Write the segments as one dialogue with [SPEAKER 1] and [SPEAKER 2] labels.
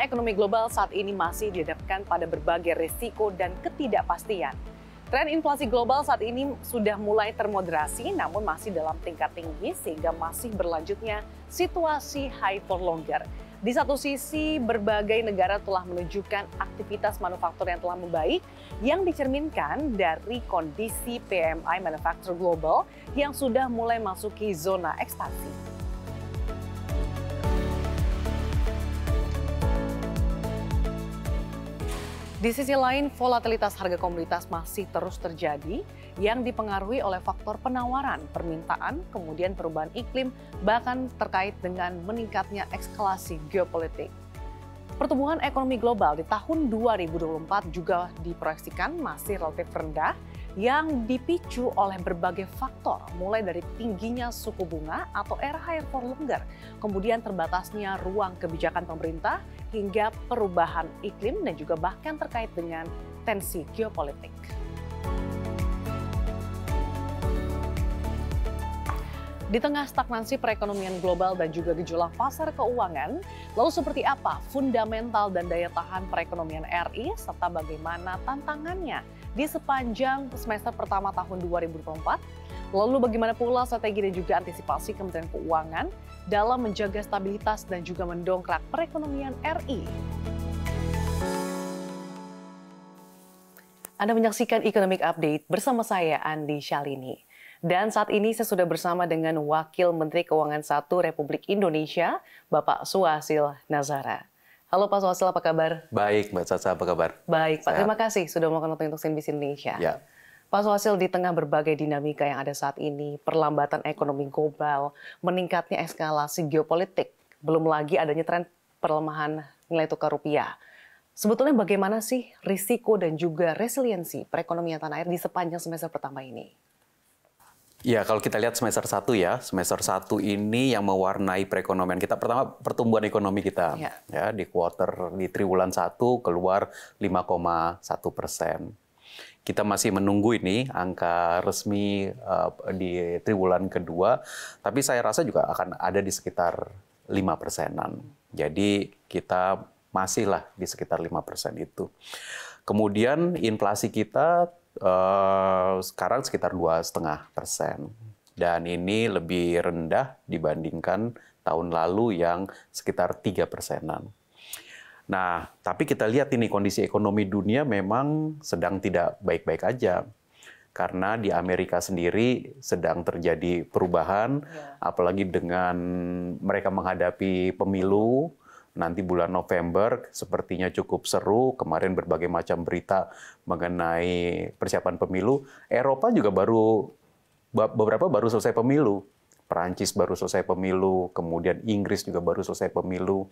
[SPEAKER 1] ekonomi global saat ini masih dihadapkan pada berbagai resiko dan ketidakpastian. Tren inflasi global saat ini sudah mulai termoderasi namun masih dalam tingkat tinggi sehingga masih berlanjutnya situasi high for longer. Di satu sisi, berbagai negara telah menunjukkan aktivitas manufaktur yang telah membaik yang dicerminkan dari kondisi PMI manufaktur global yang sudah mulai masuki zona ekspansi. Di sisi lain, volatilitas harga komoditas masih terus terjadi yang dipengaruhi oleh faktor penawaran, permintaan, kemudian perubahan iklim, bahkan terkait dengan meningkatnya eskalasi geopolitik. Pertumbuhan ekonomi global di tahun 2024 juga diproyeksikan masih relatif rendah yang dipicu oleh berbagai faktor, mulai dari tingginya suku bunga atau era higher for longer, kemudian terbatasnya ruang kebijakan pemerintah, hingga perubahan iklim dan juga bahkan terkait dengan tensi geopolitik. Di tengah stagnansi perekonomian global dan juga gejolak pasar keuangan, lalu seperti apa fundamental dan daya tahan perekonomian RI serta bagaimana tantangannya di sepanjang semester pertama tahun 2024? Lalu bagaimana pula strategi dan juga antisipasi Kementerian Keuangan dalam menjaga stabilitas dan juga mendongkrak perekonomian RI? Anda menyaksikan Economic Update bersama saya Andi Shalini. Dan saat ini saya sudah bersama dengan Wakil Menteri Keuangan 1 Republik Indonesia, Bapak Suhasil Nazara. Halo Pak Suhasil, apa kabar?
[SPEAKER 2] Baik, Mbak Caca, apa kabar?
[SPEAKER 1] Baik, Pak. Sehat. Terima kasih sudah melakukan waktu untuk CNBC Indonesia. Ya. Pak Suhasil, di tengah berbagai dinamika yang ada saat ini, perlambatan ekonomi global, meningkatnya eskalasi geopolitik, belum lagi adanya tren perlemahan nilai tukar rupiah. Sebetulnya bagaimana sih risiko dan juga resiliensi perekonomian tanah air di sepanjang semester pertama ini?
[SPEAKER 2] Ya, kalau kita lihat semester 1 ya, semester 1 ini yang mewarnai perekonomian kita. Pertama, pertumbuhan ekonomi kita. Ya, ya di quarter, di triwulan 1 keluar 5,1 persen. Kita masih menunggu ini angka resmi uh, di triwulan kedua, tapi saya rasa juga akan ada di sekitar 5 persenan. Jadi kita masihlah di sekitar 5 persen itu. Kemudian inflasi kita uh, sekarang sekitar dua setengah persen dan ini lebih rendah dibandingkan tahun lalu yang sekitar tiga persenan. Nah, tapi kita lihat ini kondisi ekonomi dunia memang sedang tidak baik-baik aja. Karena di Amerika sendiri sedang terjadi perubahan, ya. apalagi dengan mereka menghadapi pemilu, nanti bulan November sepertinya cukup seru. Kemarin berbagai macam berita mengenai persiapan pemilu. Eropa juga baru beberapa baru selesai pemilu. Perancis baru selesai pemilu, kemudian Inggris juga baru selesai pemilu.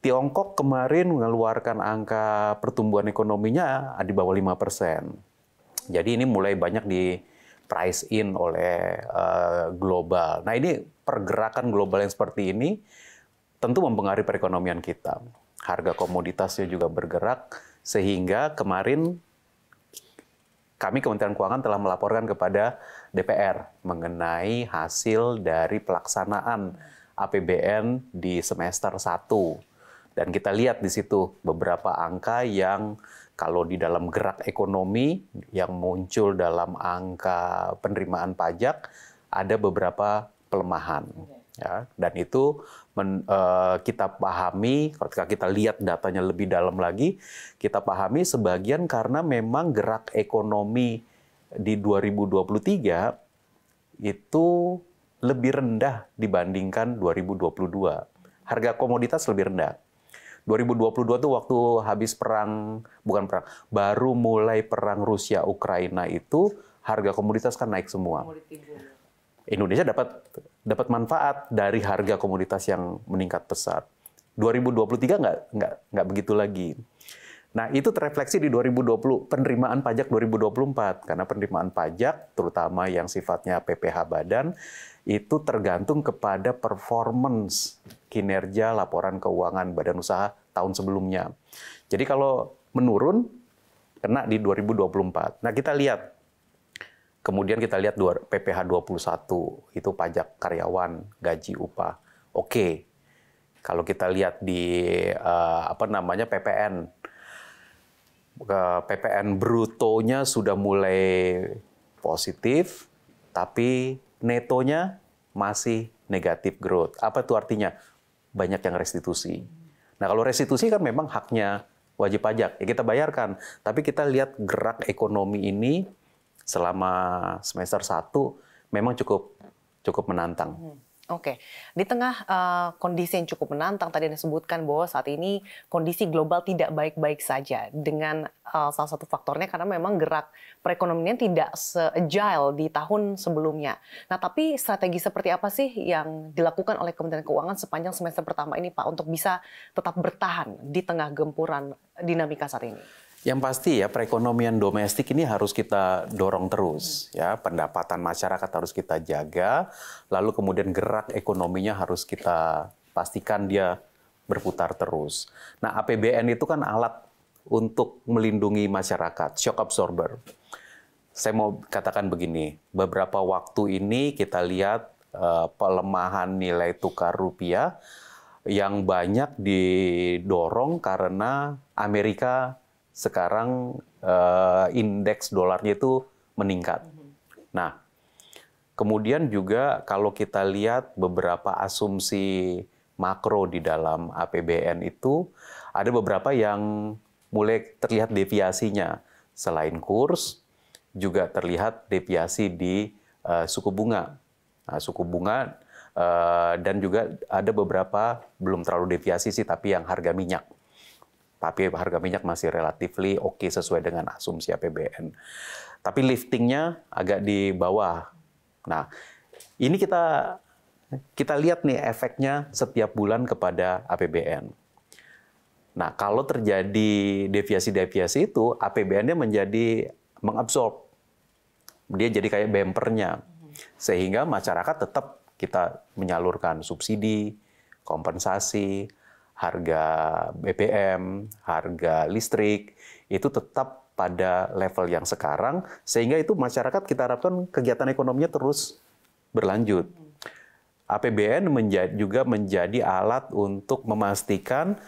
[SPEAKER 2] Tiongkok kemarin mengeluarkan angka pertumbuhan ekonominya di bawah 5 persen. Jadi ini mulai banyak di price in oleh uh, global. Nah ini pergerakan global yang seperti ini tentu mempengaruhi perekonomian kita. Harga komoditasnya juga bergerak, sehingga kemarin kami Kementerian Keuangan telah melaporkan kepada DPR mengenai hasil dari pelaksanaan APBN di semester 1. Dan kita lihat di situ beberapa angka yang kalau di dalam gerak ekonomi yang muncul dalam angka penerimaan pajak ada beberapa pelemahan. Ya, dan itu men, uh, kita pahami, ketika kita lihat datanya lebih dalam lagi, kita pahami sebagian karena memang gerak ekonomi di 2023 itu lebih rendah dibandingkan 2022. Harga komoditas lebih rendah. 2022 tuh waktu habis perang, bukan perang, baru mulai perang Rusia Ukraina itu harga komoditas kan naik semua. Indonesia dapat dapat manfaat dari harga komoditas yang meningkat pesat. 2023 nggak nggak nggak begitu lagi. Nah, itu terefleksi di 2020 penerimaan pajak 2024 karena penerimaan pajak terutama yang sifatnya PPh badan itu tergantung kepada performance kinerja laporan keuangan badan usaha tahun sebelumnya. Jadi kalau menurun kena di 2024. Nah, kita lihat Kemudian kita lihat PPh 21 itu pajak karyawan, gaji upah. Oke. Kalau kita lihat di uh, apa namanya PPN, uh, PPN brutonya sudah mulai positif, tapi netonya masih negatif growth. Apa itu artinya? Banyak yang restitusi. Nah kalau restitusi kan memang haknya wajib pajak, ya kita bayarkan. Tapi kita lihat gerak ekonomi ini selama semester 1 memang cukup cukup menantang. Hmm.
[SPEAKER 1] Oke, di tengah uh, kondisi yang cukup menantang tadi Anda sebutkan bahwa saat ini kondisi global tidak baik-baik saja dengan uh, salah satu faktornya karena memang gerak perekonomian tidak se-agile di tahun sebelumnya. Nah, tapi strategi seperti apa sih yang dilakukan oleh Kementerian Keuangan sepanjang semester pertama ini Pak untuk bisa tetap bertahan di tengah gempuran dinamika saat ini?
[SPEAKER 2] Yang pasti ya perekonomian domestik ini harus kita dorong terus ya pendapatan masyarakat harus kita jaga lalu kemudian gerak ekonominya harus kita pastikan dia berputar terus. Nah APBN itu kan alat untuk melindungi masyarakat shock absorber. Saya mau katakan begini beberapa waktu ini kita lihat uh, pelemahan nilai tukar rupiah yang banyak didorong karena Amerika sekarang uh, indeks dolarnya itu meningkat. Nah, kemudian juga kalau kita lihat beberapa asumsi makro di dalam APBN itu ada beberapa yang mulai terlihat deviasinya. Selain kurs, juga terlihat deviasi di uh, suku bunga. Nah, suku bunga uh, dan juga ada beberapa belum terlalu deviasi sih, tapi yang harga minyak tapi harga minyak masih relatifly oke okay sesuai dengan asumsi APBN. Tapi liftingnya agak di bawah. Nah, ini kita kita lihat nih efeknya setiap bulan kepada APBN. Nah, kalau terjadi deviasi-deviasi itu, APBN-nya menjadi mengabsorb. Dia jadi kayak bempernya. Sehingga masyarakat tetap kita menyalurkan subsidi, kompensasi, harga BBM, harga listrik itu tetap pada level yang sekarang sehingga itu masyarakat kita harapkan kegiatan ekonominya terus berlanjut. APBN menjadi, juga menjadi alat untuk memastikan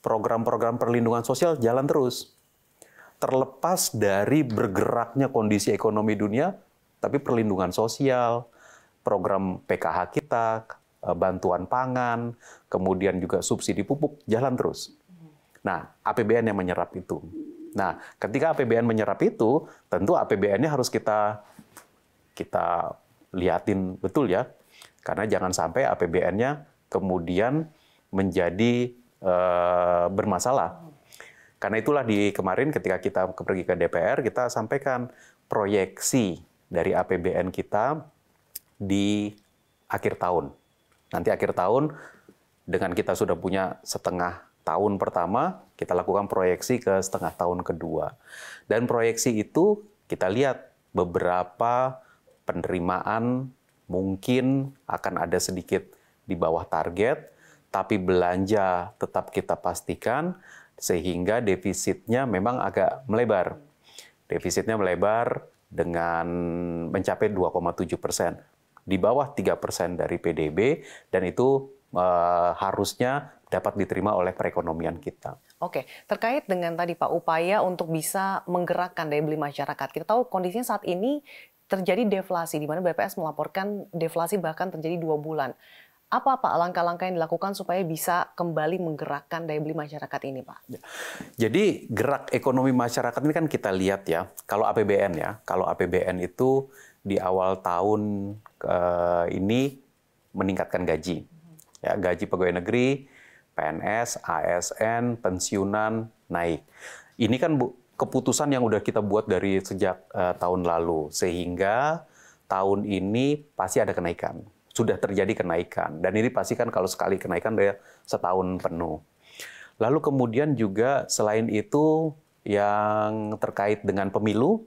[SPEAKER 2] program-program perlindungan sosial jalan terus. Terlepas dari bergeraknya kondisi ekonomi dunia, tapi perlindungan sosial, program PKH kita, bantuan pangan, kemudian juga subsidi pupuk jalan terus. Nah, APBN yang menyerap itu. Nah, ketika APBN menyerap itu, tentu APBN-nya harus kita kita liatin betul ya. Karena jangan sampai APBN-nya kemudian menjadi e, bermasalah. Karena itulah di kemarin ketika kita pergi ke DPR, kita sampaikan proyeksi dari APBN kita di akhir tahun Nanti akhir tahun dengan kita sudah punya setengah tahun pertama, kita lakukan proyeksi ke setengah tahun kedua. Dan proyeksi itu kita lihat beberapa penerimaan mungkin akan ada sedikit di bawah target, tapi belanja tetap kita pastikan sehingga defisitnya memang agak melebar. Defisitnya melebar dengan mencapai 2,7 persen di bawah 3% dari PDB dan itu uh, harusnya dapat diterima oleh perekonomian kita.
[SPEAKER 1] Oke, terkait dengan tadi Pak upaya untuk bisa menggerakkan daya beli masyarakat. Kita tahu kondisinya saat ini terjadi deflasi di mana BPS melaporkan deflasi bahkan terjadi dua bulan. Apa Pak langkah-langkah yang dilakukan supaya bisa kembali menggerakkan daya beli masyarakat ini, Pak? Ya.
[SPEAKER 2] Jadi gerak ekonomi masyarakat ini kan kita lihat ya, kalau APBN ya, kalau APBN itu di awal tahun uh, ini meningkatkan gaji. Ya, gaji pegawai negeri, PNS, ASN, pensiunan naik. Ini kan bu, keputusan yang udah kita buat dari sejak uh, tahun lalu, sehingga tahun ini pasti ada kenaikan. Sudah terjadi kenaikan, dan ini pasti kan kalau sekali kenaikan dari setahun penuh. Lalu kemudian juga selain itu yang terkait dengan pemilu,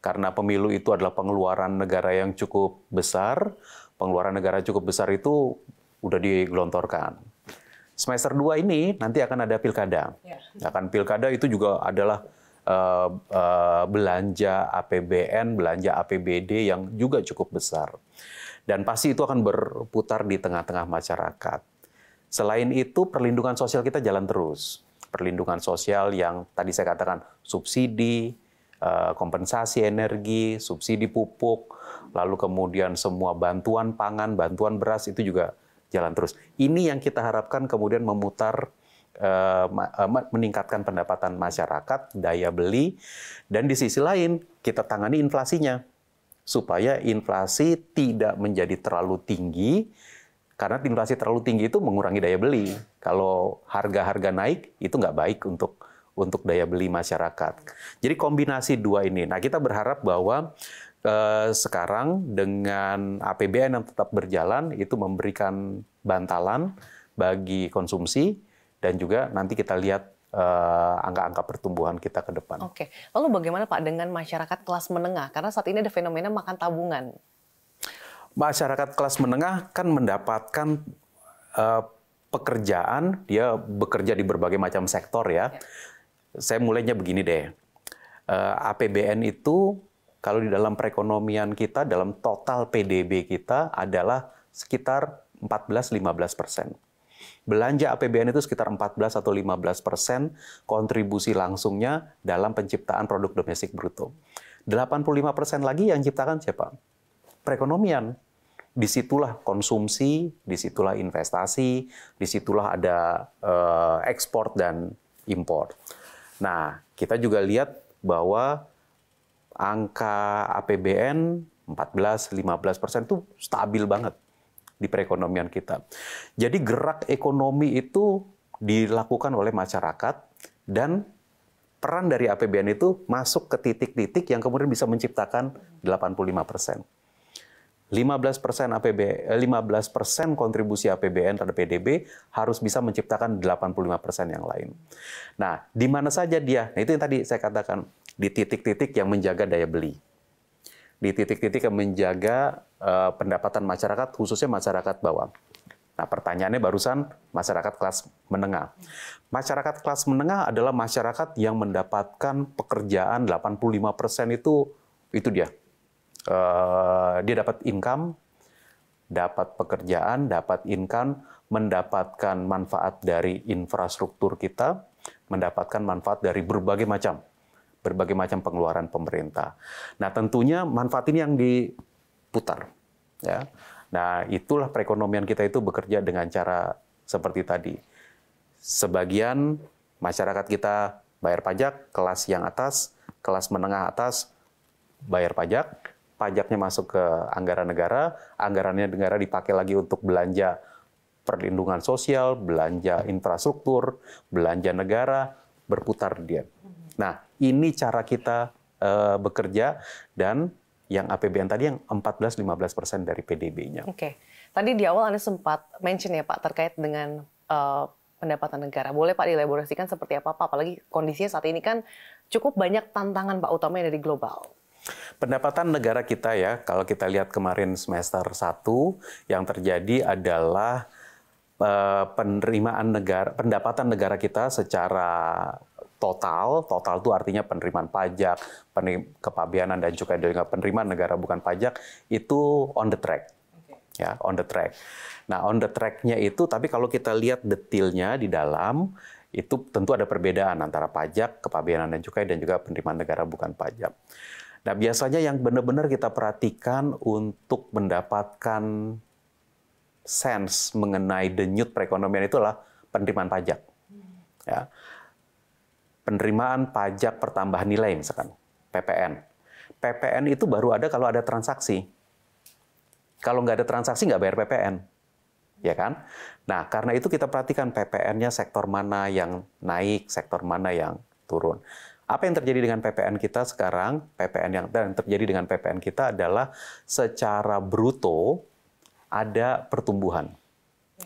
[SPEAKER 2] karena pemilu itu adalah pengeluaran negara yang cukup besar, pengeluaran negara cukup besar itu udah digelontorkan. Semester 2 ini nanti akan ada pilkada. Ya. Akan pilkada itu juga adalah uh, uh, belanja APBN, belanja APBD yang juga cukup besar. Dan pasti itu akan berputar di tengah-tengah masyarakat. Selain itu, perlindungan sosial kita jalan terus. Perlindungan sosial yang tadi saya katakan subsidi, kompensasi energi, subsidi pupuk, lalu kemudian semua bantuan pangan, bantuan beras itu juga jalan terus. Ini yang kita harapkan kemudian memutar eh, eh, meningkatkan pendapatan masyarakat, daya beli, dan di sisi lain kita tangani inflasinya supaya inflasi tidak menjadi terlalu tinggi karena inflasi terlalu tinggi itu mengurangi daya beli. Kalau harga-harga naik itu nggak baik untuk untuk daya beli masyarakat. Jadi kombinasi dua ini. Nah kita berharap bahwa eh, sekarang dengan APBN yang tetap berjalan itu memberikan bantalan bagi konsumsi dan juga nanti kita lihat eh, angka-angka uh, pertumbuhan kita ke depan.
[SPEAKER 1] Oke, lalu bagaimana Pak dengan masyarakat kelas menengah? Karena saat ini ada fenomena makan tabungan
[SPEAKER 2] masyarakat kelas menengah kan mendapatkan uh, pekerjaan, dia bekerja di berbagai macam sektor ya. ya. Saya mulainya begini deh. Eh, APBN itu kalau di dalam perekonomian kita, dalam total PDB kita adalah sekitar 14-15 persen. Belanja APBN itu sekitar 14 atau 15 persen kontribusi langsungnya dalam penciptaan produk domestik bruto. 85 persen lagi yang ciptakan siapa? perekonomian. Di situlah konsumsi, di situlah investasi, di situlah ada uh, ekspor dan impor. Nah, kita juga lihat bahwa angka APBN 14-15 persen itu stabil banget di perekonomian kita. Jadi gerak ekonomi itu dilakukan oleh masyarakat dan peran dari APBN itu masuk ke titik-titik yang kemudian bisa menciptakan 85 persen. 15 persen APB, 15 persen kontribusi APBN terhadap PDB harus bisa menciptakan 85 persen yang lain. Nah, di mana saja dia? Nah, itu yang tadi saya katakan di titik-titik yang menjaga daya beli, di titik-titik yang menjaga uh, pendapatan masyarakat, khususnya masyarakat bawah. Nah, pertanyaannya barusan masyarakat kelas menengah. Masyarakat kelas menengah adalah masyarakat yang mendapatkan pekerjaan 85 persen itu itu dia uh, dia dapat income, dapat pekerjaan, dapat income, mendapatkan manfaat dari infrastruktur kita, mendapatkan manfaat dari berbagai macam berbagai macam pengeluaran pemerintah. Nah, tentunya manfaat ini yang diputar ya. Nah, itulah perekonomian kita itu bekerja dengan cara seperti tadi. Sebagian masyarakat kita bayar pajak, kelas yang atas, kelas menengah atas bayar pajak, pajaknya masuk ke anggaran negara, anggarannya negara dipakai lagi untuk belanja perlindungan sosial, belanja infrastruktur, belanja negara, berputar dia. Nah, ini cara kita uh, bekerja dan yang APBN tadi yang 14-15 persen dari PDB-nya.
[SPEAKER 1] Oke, tadi di awal Anda sempat mention ya Pak terkait dengan uh, pendapatan negara. Boleh Pak dielaborasikan seperti apa Pak? Apalagi kondisinya saat ini kan cukup banyak tantangan Pak utamanya dari global.
[SPEAKER 2] Pendapatan negara kita ya, kalau kita lihat kemarin semester 1 yang terjadi adalah uh, penerimaan negara pendapatan negara kita secara total, total itu artinya penerimaan pajak, penerim, kepabianan dan juga dengan penerimaan negara bukan pajak itu on the track. Ya, on the track. Nah, on the track-nya itu tapi kalau kita lihat detailnya di dalam itu tentu ada perbedaan antara pajak, kepabianan dan cukai dan juga penerimaan negara bukan pajak. Nah, biasanya yang benar-benar kita perhatikan untuk mendapatkan sense mengenai denyut perekonomian itulah penerimaan pajak. Ya. Penerimaan pajak pertambahan nilai misalkan, PPN. PPN itu baru ada kalau ada transaksi. Kalau nggak ada transaksi nggak bayar PPN. Ya kan? Nah, karena itu kita perhatikan PPN-nya sektor mana yang naik, sektor mana yang turun. Apa yang terjadi dengan PPN kita sekarang? PPN yang dan terjadi dengan PPN kita adalah secara bruto ada pertumbuhan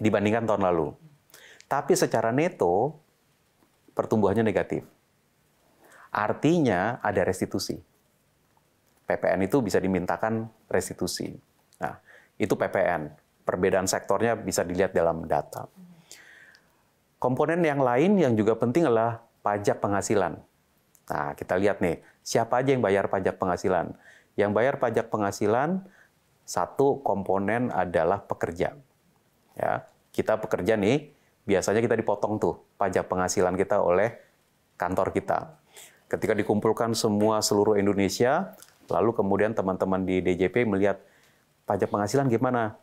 [SPEAKER 2] dibandingkan tahun lalu. Tapi secara neto pertumbuhannya negatif. Artinya ada restitusi. PPN itu bisa dimintakan restitusi. Nah, itu PPN. Perbedaan sektornya bisa dilihat dalam data. Komponen yang lain yang juga penting adalah pajak penghasilan. Nah, kita lihat nih, siapa aja yang bayar pajak penghasilan? Yang bayar pajak penghasilan satu komponen adalah pekerja. Ya, kita pekerja nih, biasanya kita dipotong tuh pajak penghasilan kita oleh kantor kita. Ketika dikumpulkan semua seluruh Indonesia, lalu kemudian teman-teman di DJP melihat pajak penghasilan gimana?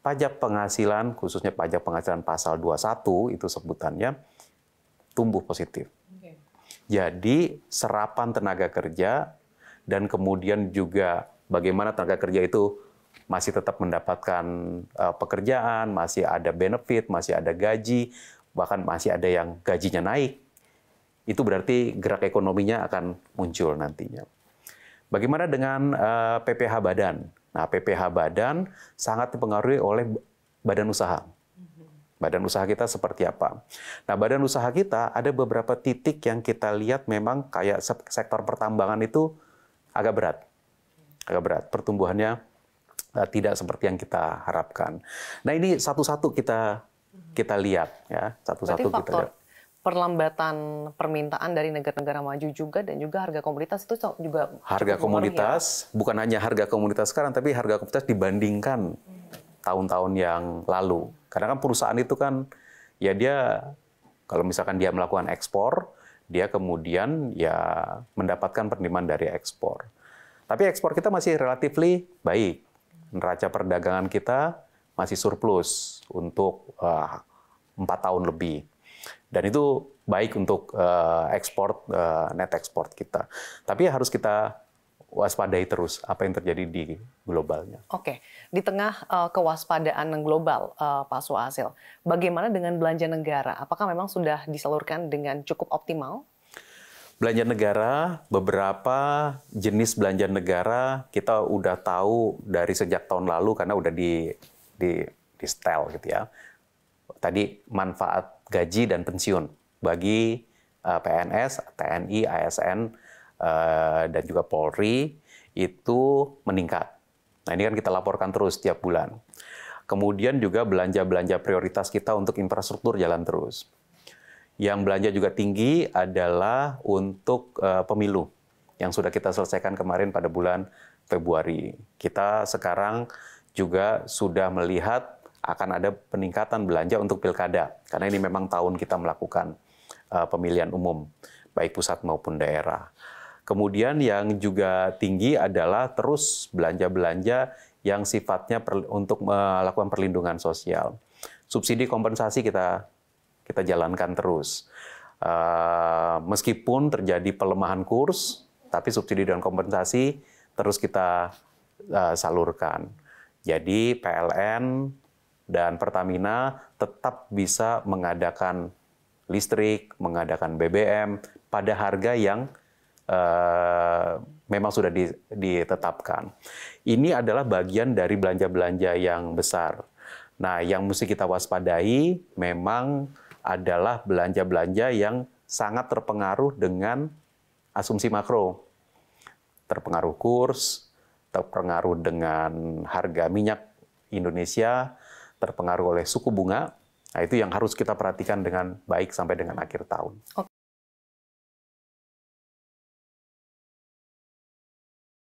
[SPEAKER 2] Pajak penghasilan, khususnya pajak penghasilan pasal 21 itu sebutannya, tumbuh positif. Jadi serapan tenaga kerja dan kemudian juga bagaimana tenaga kerja itu masih tetap mendapatkan uh, pekerjaan, masih ada benefit, masih ada gaji, bahkan masih ada yang gajinya naik. Itu berarti gerak ekonominya akan muncul nantinya. Bagaimana dengan uh, eh, PPH badan? Nah, PPH badan sangat dipengaruhi oleh badan usaha. Badan usaha kita seperti apa? Nah, badan usaha kita ada beberapa titik yang kita lihat memang kayak sektor pertambangan itu agak berat. Agak berat. Pertumbuhannya uh, tidak seperti yang kita harapkan. Nah ini satu-satu kita kita lihat ya satu-satu kita lihat.
[SPEAKER 1] Perlambatan permintaan dari negara-negara maju juga dan juga harga komoditas itu juga
[SPEAKER 2] harga komoditas ya? bukan hanya harga komoditas sekarang tapi harga komoditas dibandingkan tahun-tahun yang lalu. Karena kan perusahaan itu kan ya dia kalau misalkan dia melakukan ekspor, dia kemudian ya mendapatkan penerimaan dari ekspor. Tapi ekspor kita masih relatif baik neraca perdagangan kita masih surplus untuk eh, empat uh, tahun lebih. Dan itu baik untuk uh, ekspor uh, net ekspor kita. Tapi harus kita waspadai terus apa yang terjadi di globalnya.
[SPEAKER 1] Oke, di tengah uh, kewaspadaan global, uh, Pak Suhasil, bagaimana dengan belanja negara? Apakah memang sudah disalurkan dengan cukup optimal?
[SPEAKER 2] Belanja negara, beberapa jenis belanja negara kita udah tahu dari sejak tahun lalu karena udah di di di setel gitu ya. Tadi manfaat gaji dan pensiun bagi uh, eh, PNS, TNI, ASN dan juga Polri itu meningkat. Nah, ini kan kita laporkan terus tiap bulan. Kemudian juga belanja-belanja prioritas kita untuk infrastruktur jalan terus. Yang belanja juga tinggi adalah untuk uh, pemilu yang sudah kita selesaikan kemarin pada bulan Februari. Kita sekarang juga sudah melihat akan ada peningkatan belanja untuk pilkada karena ini memang tahun kita melakukan uh, pemilihan umum baik pusat maupun daerah. Kemudian yang juga tinggi adalah terus belanja-belanja yang sifatnya per, untuk melakukan perlindungan sosial. Subsidi kompensasi kita kita jalankan terus. Uh, meskipun terjadi pelemahan kurs, tapi subsidi dan kompensasi terus kita uh, salurkan. Jadi PLN dan Pertamina tetap bisa mengadakan listrik, mengadakan BBM pada harga yang uh, memang sudah ditetapkan. Ini adalah bagian dari belanja-belanja yang besar. Nah, yang mesti kita waspadai memang adalah belanja-belanja yang sangat terpengaruh dengan asumsi makro. Terpengaruh kurs, terpengaruh dengan harga minyak Indonesia, terpengaruh oleh suku bunga. Nah, itu yang harus kita perhatikan dengan baik sampai dengan akhir tahun.